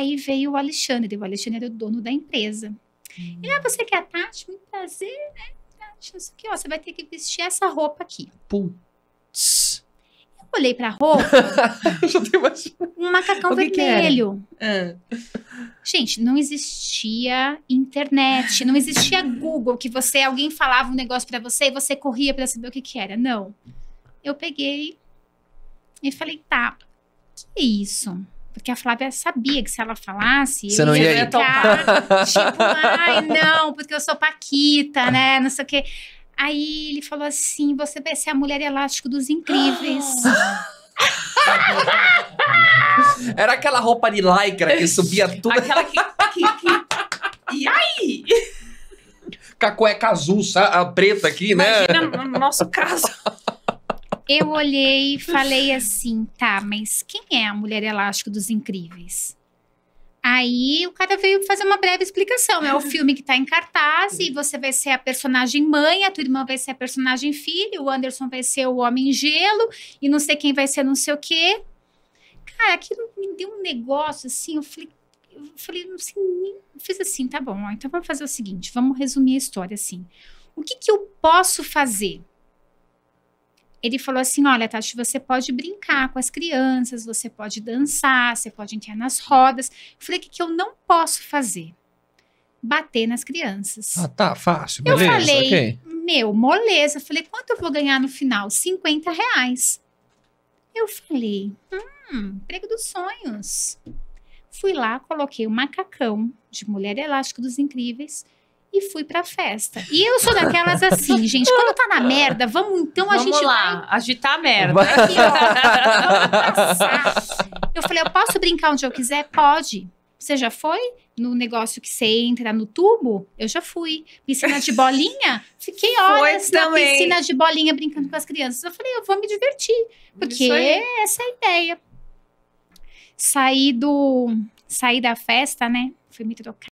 Aí veio o Alexandre, o Alexandre era o dono da empresa. Ele, ah, você que é a Tati? Muito prazer, né? Tati, não sei o que, ó, você vai ter que vestir essa roupa aqui. Putz. Eu olhei pra roupa, já tô imaginando. um macacão vermelho. É. Gente, não existia internet, não existia Google, que você, alguém falava um negócio pra você e você corria pra saber o que que era. Não. Eu peguei e falei, tá, que é isso? Porque a Flávia sabia que se ela falasse, Você eu não ia ia ficar, tipo, ai, não, porque eu sou paquita, né, não sei o quê. Aí ele falou assim, você vai ser a mulher elástico dos incríveis. Era aquela roupa de lycra que subia tudo Aquela que, que, que- E aí? com a cueca azul, a preta aqui, né? Imagina no nosso caso. Eu olhei e falei assim, tá, mas quem é a mulher elástico dos incríveis? Aí o cara veio fazer uma breve explicação. É o filme que tá em cartaz e você vai ser a personagem mãe, a tua irmã vai ser a personagem filha, o Anderson vai ser o homem gelo e não sei quem vai ser não sei o quê. Cara, aquilo me deu um negócio assim, eu falei, eu falei, não sei nem. Eu fiz assim, tá bom, ó, então vamos fazer o seguinte, vamos resumir a história assim. O que que eu posso fazer? Ele falou assim: olha, Tati, você pode brincar com as crianças, você pode dançar, você pode entrar nas rodas. Eu falei: o que, que eu não posso fazer? Bater nas crianças. Ah, tá, fácil, Eu beleza. falei, ok. meu, moleza. Eu falei, quanto eu vou ganhar no final? 50 reais. Eu falei, hum, emprego dos sonhos. Fui lá, coloquei o macacão de Mulher Elástica dos Incríveis e fui pra festa. E eu sou daquelas assim, gente, quando tá na merda, vamos então a Vamos gente lá, agitar a merda. Vai- Aqui, ó. Eu falei, eu posso brincar onde eu quiser? Pode. Você já foi no negócio que você entra no tubo? Eu já fui. Piscina de bolinha? Fiquei horas na também. piscina de bolinha brincando com as crianças. Eu falei, eu vou me divertir. Porque essa é a ideia. Saí do... Saí da festa, né? Fui me trocar.